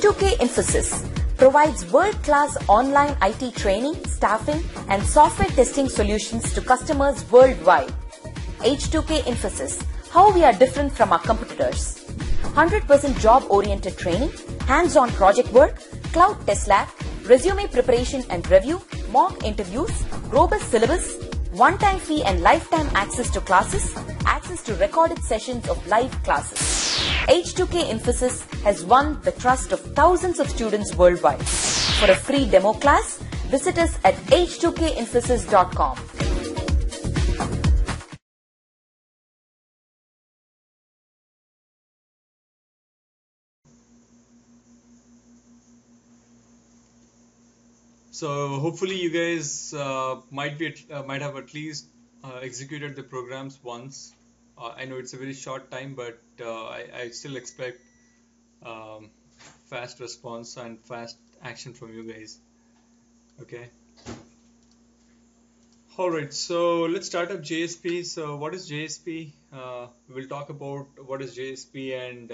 H2K Infosys provides world-class online IT training, staffing, and software testing solutions to customers worldwide. H2K Infosys, how we are different from our competitors. 100% job-oriented training, hands-on project work, cloud test lab, resume preparation and review, mock interviews, robust syllabus, one-time fee and lifetime access to classes, access to recorded sessions of live classes. H2K Infosys has won the trust of thousands of students worldwide. For a free demo class, visit us at h2kinfosys.com. So hopefully you guys uh, might be uh, might have at least uh, executed the programs once. Uh, I know it's a very short time, but uh, I, I still expect um, fast response and fast action from you guys. Okay. All right. So let's start up JSP. So what is JSP? Uh, we'll talk about what is JSP and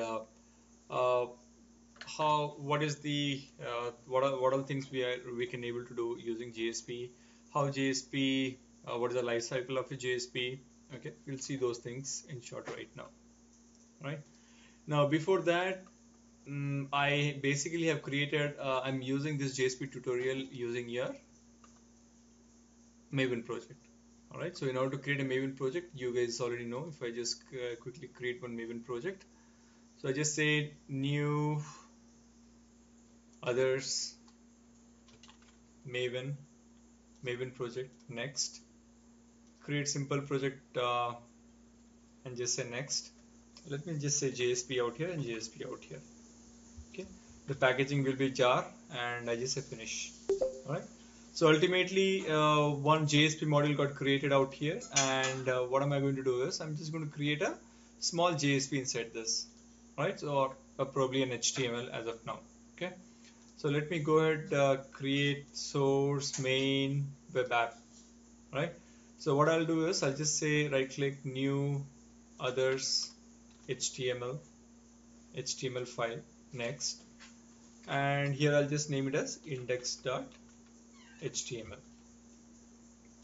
how what is the uh, what are what are the things we are we can able to do using JSP how JSP uh, what is the life cycle of a JSP okay we'll see those things in short right now right? Now before that um, I basically have created uh, I'm using this JSP tutorial using your Maven project alright so in order to create a Maven project you guys already know if I just uh, quickly create one Maven project. So I just say new others maven maven project next create simple project uh, and just say next. Let me just say JSP out here and JSP out here. Okay? The packaging will be jar and I just say finish. Alright? So ultimately uh, one JSP module got created out here and uh, what am I going to do is I'm just going to create a small JSP inside this. Right so or, or probably an HTML as of now. Okay? So let me go ahead uh, create source main web app. Right so what I'll do is I'll just say right click new others HTML HTML file next. And here I'll just name it as index.html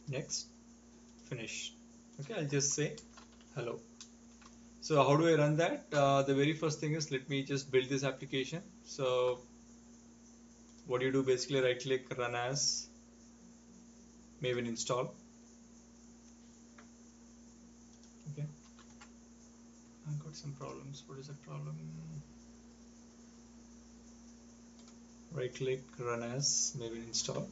next. Finish. Okay I'll just say hello. So how do I run that? Uh, the very first thing is let me just build this application. So what do you do? Basically right click run as maven install okay I some problems. What is the problem? Right click run as maven install.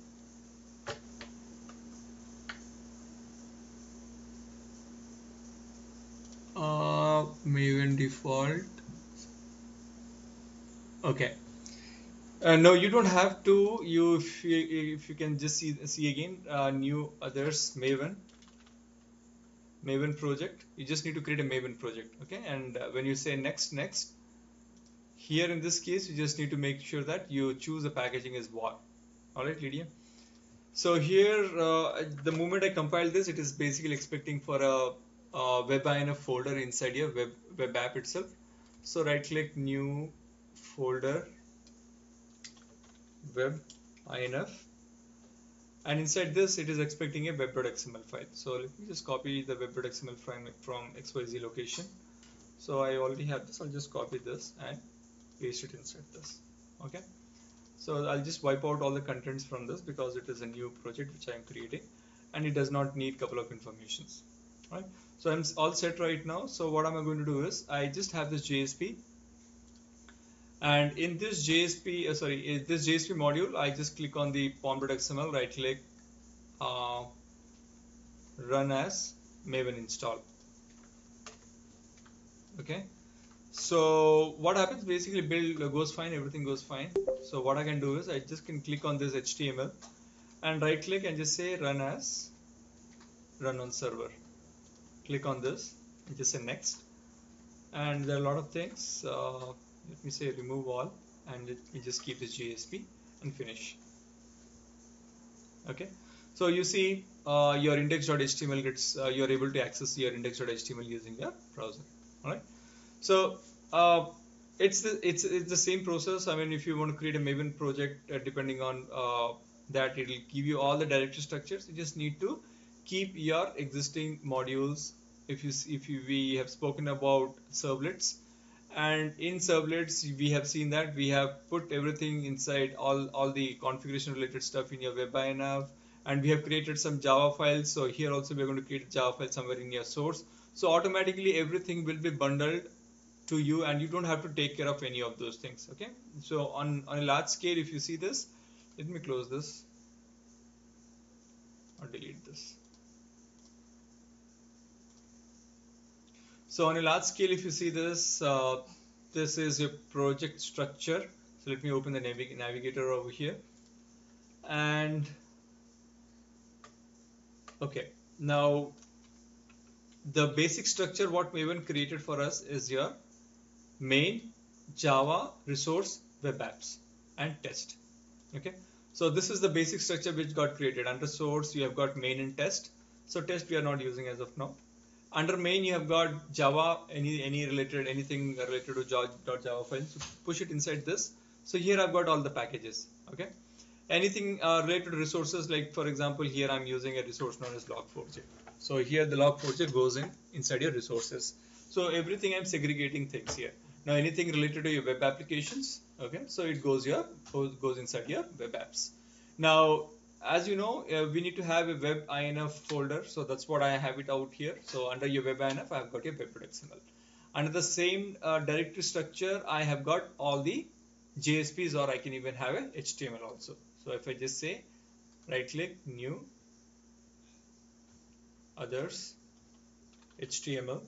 Uh, maven default. Okay. Uh, no, you don't have to. You if you, if you can just see see again uh, new others Maven Maven project. You just need to create a Maven project, okay? And uh, when you say next next, here in this case you just need to make sure that you choose the packaging as what. All right, Lydia. So here, uh, the moment I compile this, it is basically expecting for a, a WebINF folder inside your web web app itself. So right click new folder web inf and inside this it is expecting a web.xml file. So let me just copy the web.xml file from xyz location. So I already have this. I'll just copy this and paste it inside this. Okay? So I'll just wipe out all the contents from this because it is a new project which I am creating and it does not need couple of informations. Right? So I'm all set right now. So what am I going to do is I just have this JSP and in this JSP, uh, sorry, in this JSP module, I just click on the pom.xml, right click, uh, run as Maven install. Okay. So what happens basically build goes fine, everything goes fine. So what I can do is I just can click on this HTML and right click and just say run as run on server. Click on this and just say next. And there are a lot of things. Uh, let me say remove all and let me just keep this JSP and finish okay so you see uh, your index.html gets uh, you're able to access your index.html using your browser all right so uh, it's the it's it's the same process. I mean, if you want to create a Maven project, uh, depending on uh, that, it will give you all the directory structures. You just need to keep your existing modules. If you if you, we have spoken about servlets, and in servlets we have seen that we have put everything inside all all the configuration related stuff in your web INF, and we have created some Java files. So here also we are going to create Java file somewhere in your source. So automatically everything will be bundled to you and you don't have to take care of any of those things okay so on on a large scale if you see this let me close this or delete this so on a large scale if you see this uh, this is your project structure so let me open the navig navigator over here and okay now the basic structure what Maven created for us is your main, Java, resource, web apps, and test. Okay, so this is the basic structure which got created. Under source, you have got main and test. So test we are not using as of now. Under main, you have got Java, any any related anything related to Java files. Push it inside this. So here I've got all the packages. Okay, anything uh, related to resources like for example here I'm using a resource known as log4j. So here the log4j goes in inside your resources. So everything I'm segregating things here. Now anything related to your web applications, okay, so it goes here, goes inside your web apps. Now, as you know, uh, we need to have a web INF folder, so that's what I have it out here. So under your web INF, I've got your web.xml. Under the same uh, directory structure, I have got all the JSPs or I can even have a HTML also. So if I just say right click, new, others, HTML,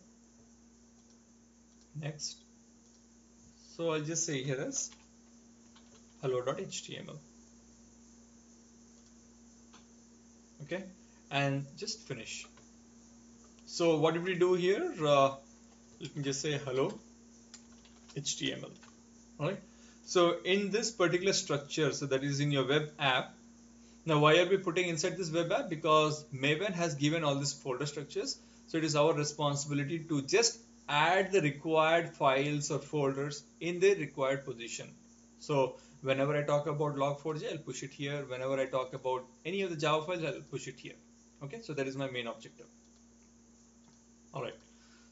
next, so I'll just say here as hello.html. Okay, and just finish. So what did we do here? Uh, let me just say hello HTML. Alright. So in this particular structure, so that is in your web app. Now why are we putting inside this web app? Because Maven has given all these folder structures. So it is our responsibility to just add the required files or folders in the required position. So whenever I talk about log4j, I'll push it here. Whenever I talk about any of the Java files, I'll push it here. Okay, so that is my main objective. All right,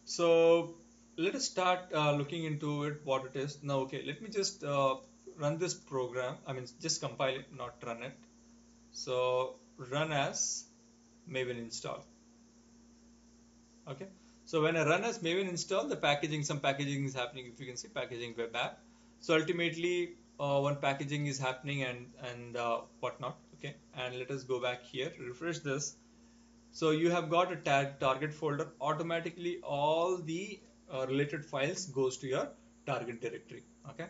so let us start uh, looking into it, what it is. Now, okay, let me just uh, run this program. I mean, just compile it, not run it. So run as Maven install. Okay, so when I run as Maven install, the packaging, some packaging is happening. If you can see packaging web app. So ultimately, uh, one packaging is happening and and uh, whatnot. Okay, and let us go back here, refresh this. So you have got a tag target folder. Automatically, all the uh, related files goes to your target directory. Okay.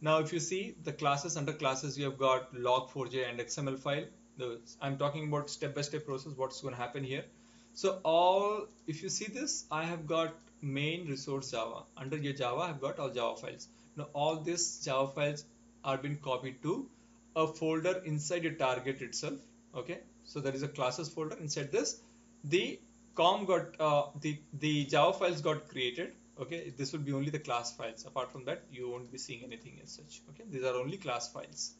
Now, if you see the classes under classes, you have got log4j and XML file. The, I'm talking about step-by-step -step process. What's going to happen here? So all, if you see this, I have got main resource Java. Under your Java, I've got all Java files. Now all these Java files are been copied to a folder inside your target itself. Okay, so there is a classes folder inside this. The com got uh, the the Java files got created. Okay, this will be only the class files. Apart from that, you won't be seeing anything as such. Okay, these are only class files.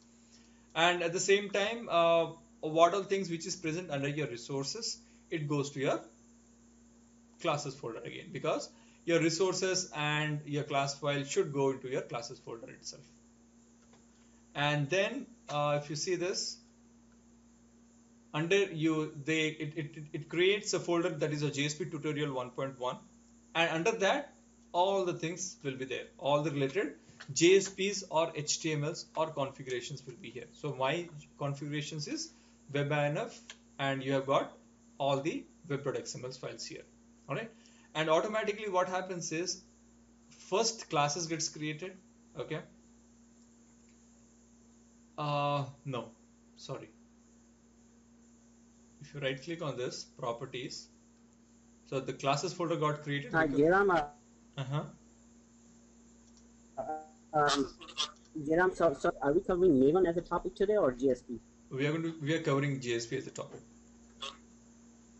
And at the same time, uh, what all things which is present under your resources it goes to your classes folder again because your resources and your class file should go into your classes folder itself. And then uh, if you see this, under you they it, it, it creates a folder that is a JSP tutorial 1.1 and under that all the things will be there. All the related JSPs or HTMLs or configurations will be here. So my configurations is WebINF and you have got all the web.xml files here. All right? And automatically what happens is first classes gets created. Okay uh no sorry if you right click on this properties so the classes folder got created uh, Geram, uh, uh-huh um, Geram, so, so are we covering Maven as a topic today or JSP? We are going to we are covering JSP as a topic.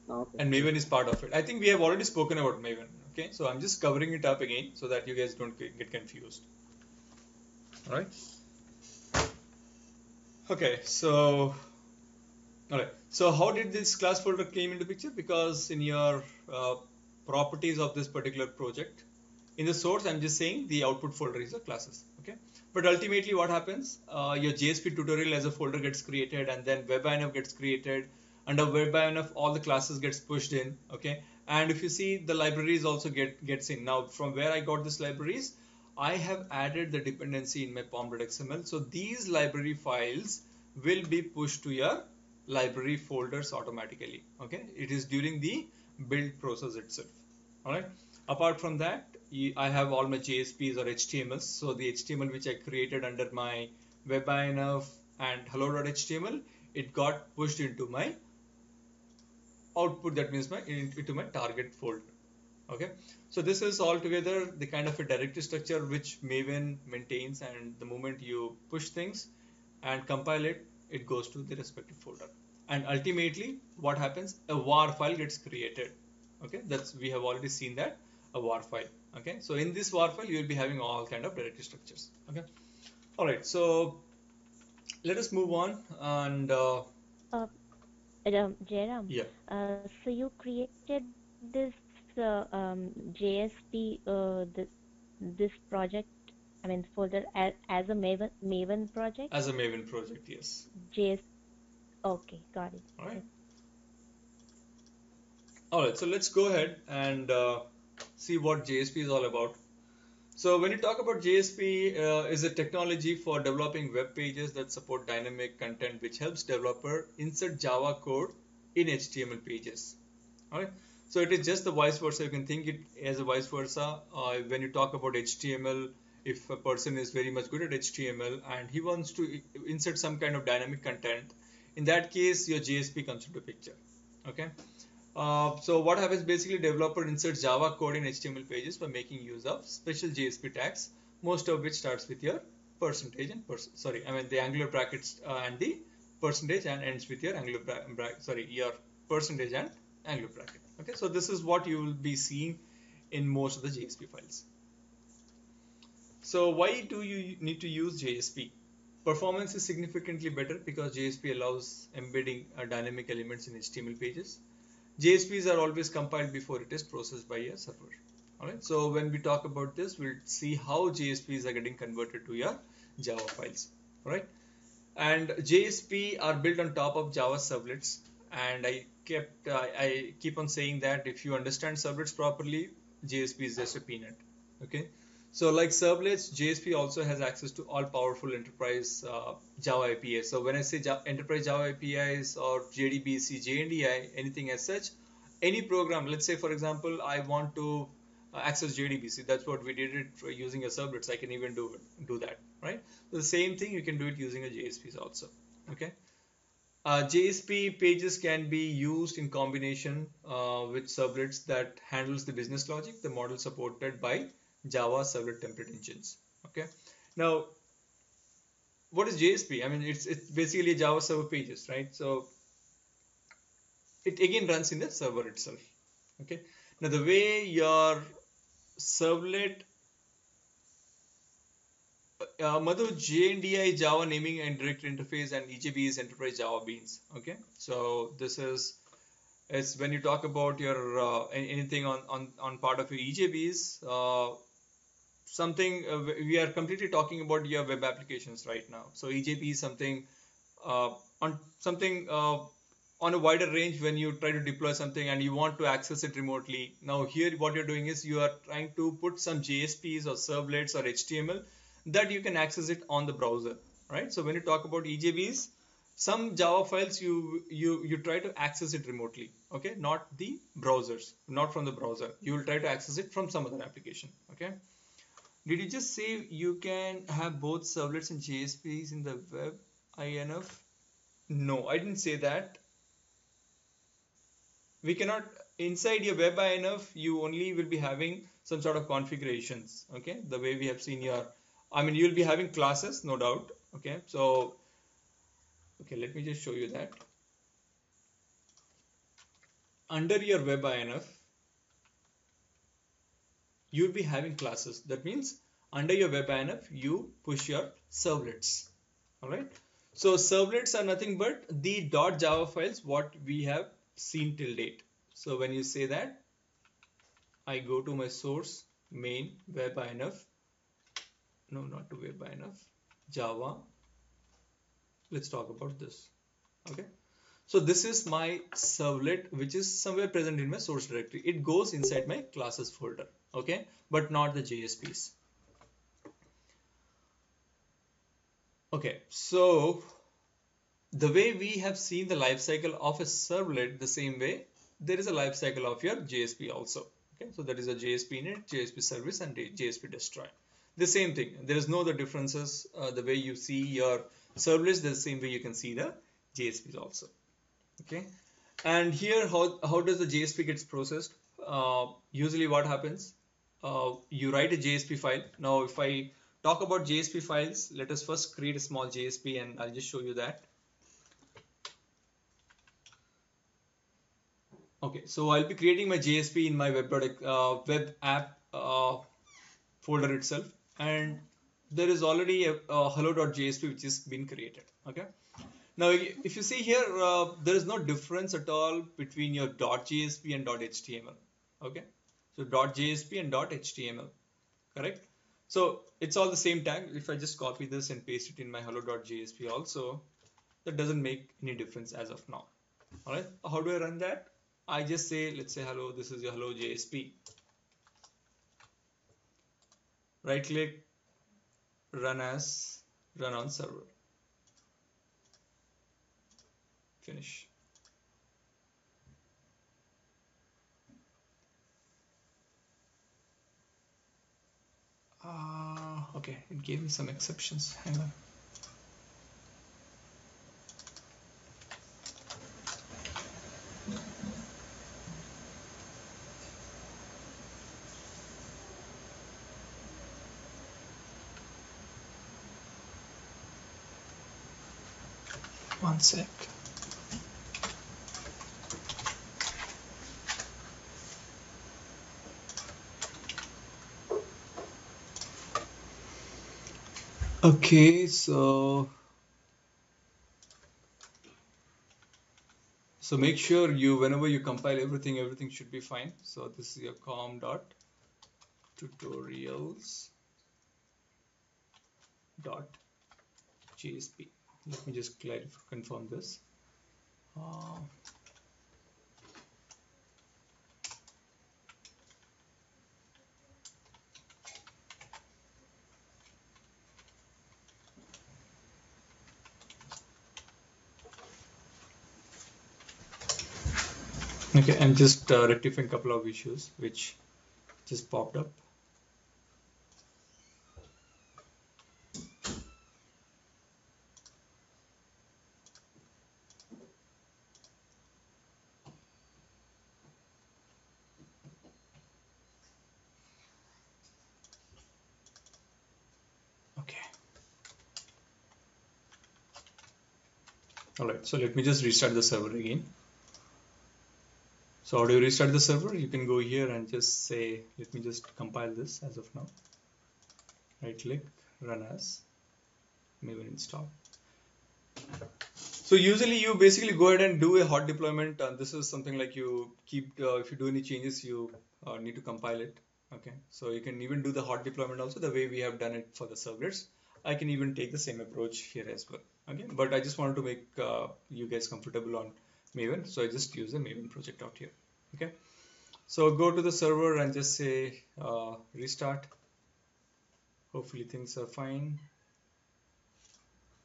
Okay. and Maven is part of it. I think we have already spoken about Maven. Okay, so I'm just covering it up again so that you guys don't get confused. all right okay so right so how did this class folder came into picture? Because in your uh, properties of this particular project in the source i'm just saying the output folder is a classes okay? But ultimately what happens? Uh, your jsp tutorial as a folder gets created and then webinf gets created. Under webinf all the classes gets pushed in okay? And if you see the libraries also get gets in. Now from where i got this libraries i have added the dependency in my pom.xml so these library files will be pushed to your library folders automatically. Okay? It is during the build process itself. All right apart from that I have all my JSPs or HTMLs so the HTML which I created under my webinf and hello.html it got pushed into my output. That means my into my target folder. Okay so this is altogether the kind of a directory structure which maven maintains and the moment you push things and compile it it goes to the respective folder. And ultimately what happens? A war file gets created. Okay that's we have already seen that a war file. Okay so in this war file you will be having all kind of directory structures. Okay all right so let us move on and uh, Uh, Jairam, yeah. Uh, so you created this um, JSP, uh, this, this project, I mean folder as, as a Maven, Maven project? as a maven project yes JS, okay, got it. all right all right so let's go ahead and uh, see what JSP is all about so when you talk about JSP uh, is a technology for developing web pages that support dynamic content which helps developer insert Java code in HTML pages. Alright, so it is just the vice versa. You can think it as a vice versa. Uh, when you talk about HTML, if a person is very much good at HTML and he wants to insert some kind of dynamic content, in that case your JSP comes into picture. Okay. Uh, so what happens basically developer inserts Java code in HTML pages by making use of special JSP tags, most of which starts with your percentage and perc sorry, I mean the angular brackets uh, and the percentage and ends with your angular bra bra sorry your percentage and angular bracket. Okay, so this is what you will be seeing in most of the JSP files. So why do you need to use JSP? Performance is significantly better because JSP allows embedding uh, dynamic elements in HTML pages. JSPs are always compiled before it is processed by a server. Alright, so when we talk about this, we'll see how JSPs are getting converted to your Java files. Alright, and JSP are built on top of Java servlets. And I kept, uh, I keep on saying that if you understand servlets properly, JSP is just a peanut. Okay, so like servlets, JSP also has access to all powerful enterprise uh, Java APIs. So when I say Java, enterprise Java APIs or JDBC, JNDI, anything as such, any program, let's say for example, I want to uh, access JDBC. That's what we did it using a servlets. I can even do do that, right? So the same thing you can do it using a JSPs also. Okay. Uh, JSP pages can be used in combination uh, with servlets that handles the business logic, the model supported by Java servlet template engines. Okay. Now, what is JSP? I mean, it's it's basically Java server pages, right? So it again runs in the server itself. Okay. Now the way your servlet uh, Madhu JNDI Java naming and directory interface and EJB is enterprise Java beans. Okay. So this is it's when you talk about your uh, anything on, on on part of your EJBs uh, something uh, we are completely talking about your web applications right now so ejb is something uh, on something uh, on a wider range when you try to deploy something and you want to access it remotely now here what you're doing is you are trying to put some jsps or servlets or html that you can access it on the browser right so when you talk about ejbs some java files you you you try to access it remotely okay not the browsers not from the browser you will try to access it from some other application okay did you just say you can have both servlets and JSPs in the web INF? No, I didn't say that. We cannot, inside your web INF, you only will be having some sort of configurations, okay? The way we have seen here. I mean, you'll be having classes, no doubt, okay? So, okay, let me just show you that. Under your web INF, you'll be having classes. That means under your web INF you push your servlets all right so servlets are nothing but the .java files what we have seen till date so when you say that I go to my source main web INF no not to web INF Java let's talk about this okay so this is my servlet which is somewhere present in my source directory. It goes inside my classes folder, okay, but not the JSPs. Okay, so the way we have seen the life cycle of a servlet the same way, there is a life cycle of your JSP also. Okay, so that is a JSP init, JSP service and JSP destroy. The same thing. There is no other differences. Uh, the way you see your servlets, the same way you can see the JSPs also. Okay? And here how, how does the JSP gets processed? Uh, usually what happens uh, you write a JSP file. Now if I talk about JSP files let us first create a small JSP and I'll just show you that. Okay so I'll be creating my JSP in my web product uh, web app uh, folder itself and there is already a, a hello.jsp which is been created okay now, if you see here, uh, there is no difference at all between your .jsp and .html. Okay, so .jsp and .html, correct? So it's all the same tag. If I just copy this and paste it in my hello.jsp also, that doesn't make any difference as of now. All right, how do I run that? I just say, let's say hello, this is your hello JSP. Right click, run as, run on server. finish. Uh, okay, it gave me some exceptions. Hang on. One sec. Okay, so so make sure you whenever you compile everything, everything should be fine. So this is your com dot tutorials dot JSP. Let me just clarify, confirm this. Uh, okay i'm just uh, rectifying a couple of issues which just popped up okay all right so let me just restart the server again so how do you restart the server? You can go here and just say, let me just compile this as of now. Right click, run as, Maven install. So usually you basically go ahead and do a hot deployment. And this is something like you keep, uh, if you do any changes, you uh, need to compile it. Okay, so you can even do the hot deployment also the way we have done it for the servlets. I can even take the same approach here as well. Okay, but I just wanted to make uh, you guys comfortable on Maven. So I just use the Maven project out here. Okay. So go to the server and just say uh, restart. Hopefully things are fine.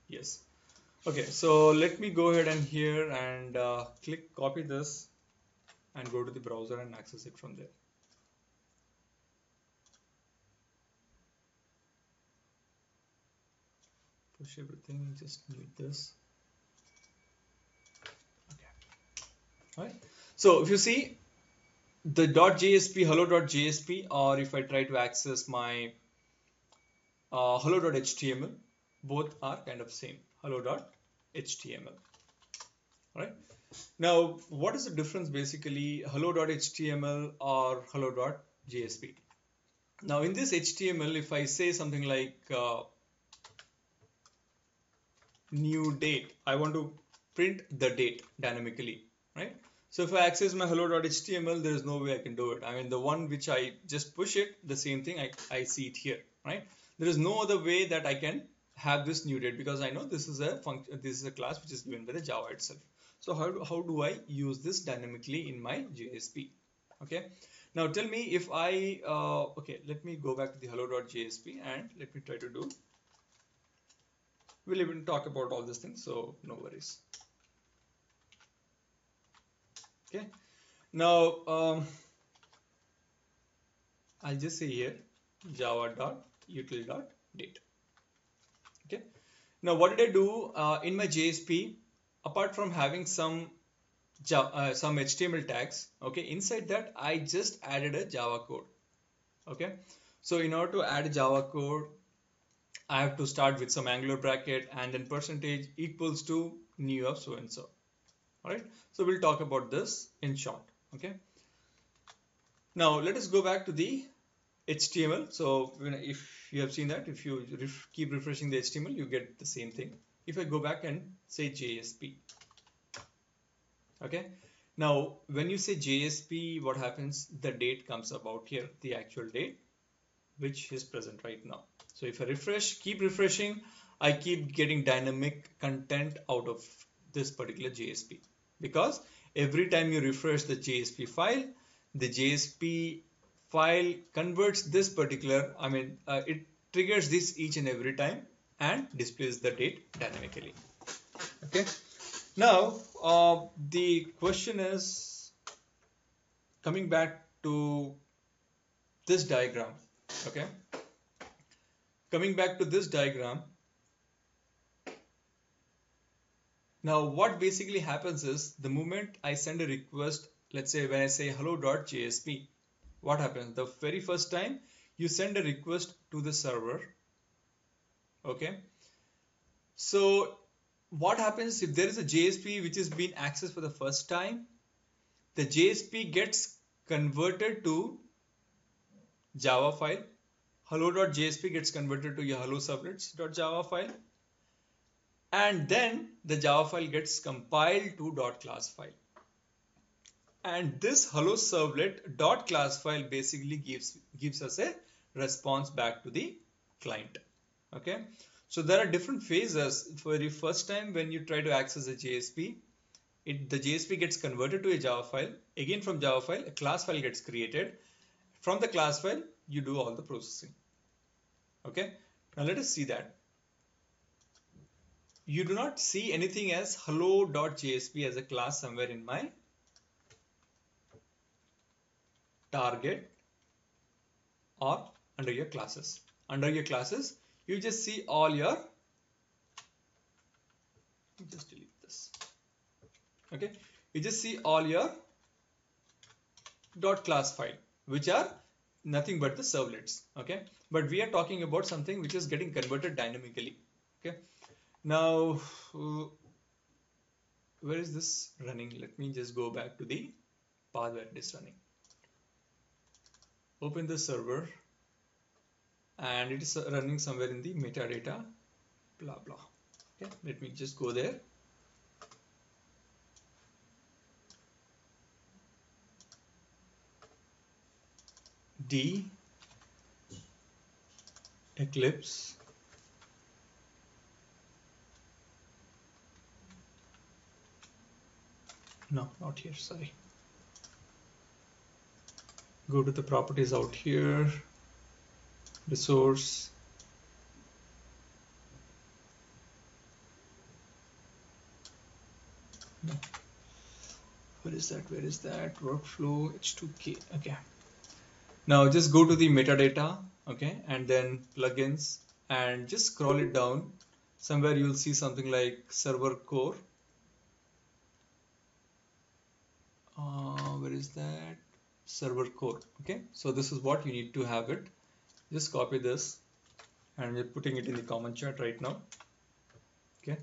Yes. Okay. So let me go ahead and here and uh, click copy this and go to the browser and access it from there. Push everything, just mute this. Okay. Right so if you see the dot .jsp hello.jsp or if I try to access my uh, hello.html both are kind of same hello.html right now what is the difference basically hello.html or hello.jsp now in this HTML if I say something like uh, new date. I want to print the date dynamically right? So if I access my hello.html there is no way I can do it. I mean the one which I just push it the same thing I, I see it here right? There is no other way that I can have this new date because I know this is a function this is a class which is given by the Java itself. So how do, how do I use this dynamically in my JSP okay. Now tell me if I uh, okay let me go back to the hello.jsp and let me try to do we'll even talk about all these things so no worries. Okay. Now um, I'll just say here java dot util dot date. Okay. Now what did I do uh, in my JSP apart from having some uh, some HTML tags okay inside that I just added a Java code. Okay. So in order to add Java code I have to start with some angular bracket and then percentage equals to new of so and so all right so we'll talk about this in short okay? Now let us go back to the HTML so if you have seen that if you ref keep refreshing the HTML you get the same thing. If I go back and say JSP okay? Now when you say JSP what happens? The date comes about here the actual date which is present right now so if I refresh keep refreshing I keep getting dynamic content out of this particular JSP because every time you refresh the JSP file the JSP file converts this particular I mean uh, it triggers this each and every time and displays the date dynamically. Okay? Now, uh, the question is coming back to this diagram, okay? Coming back to this diagram, now what basically happens is the moment I send a request, let's say when I say hello.jsp, what happens? The very first time you send a request to the server, okay? So what happens if there is a JSP which is being accessed for the first time? The JSP gets converted to Java file. Hello.jsp gets converted to your hello servlets.java file. And then the Java file gets compiled to .class file. And this hello servlet dot class file basically gives gives us a response back to the client. Okay. So there are different phases. For the first time when you try to access a JSP, it, the JSP gets converted to a Java file. Again from Java file, a class file gets created. From the class file, you do all the processing. Okay. Now let us see that. You do not see anything as hello.jsp as a class somewhere in my target or under your classes. Under your classes, you just see all your just delete this okay you just see all your dot class file which are nothing but the servlets okay? But we are talking about something which is getting converted dynamically okay? Now uh, where is this running? Let me just go back to the path where it is running. Open the server and it is running somewhere in the metadata blah blah okay? Let me just go there d eclipse no not here sorry. Go to the properties out here resource no. where is that where is that? Workflow h2k okay now just go to the metadata okay and then plugins and just scroll it down. Somewhere you'll see something like server core. Uh, where is that? Server core okay? So this is what you need to have it. Just copy this and we're putting it in the comment chat right now okay